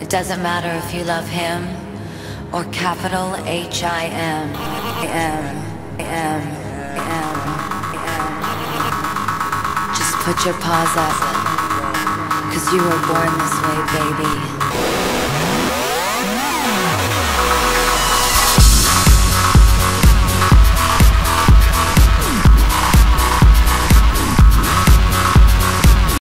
It doesn't matter if you love him or capital H I M M M M M. Just put your paws up, cause you were born this way, baby.